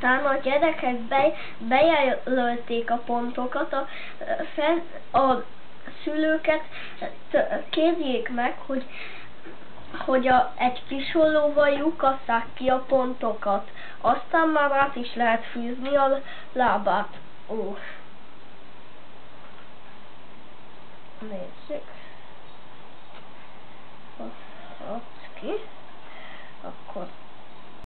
Aztán a gyerekek be, bejelölték a pontokat, a, fel, a szülőket kérjék meg, hogy hogy a, egy pisolóval lyukasszák ki a pontokat. Aztán már át is lehet fűzni a lábát. Ó. Nézzük.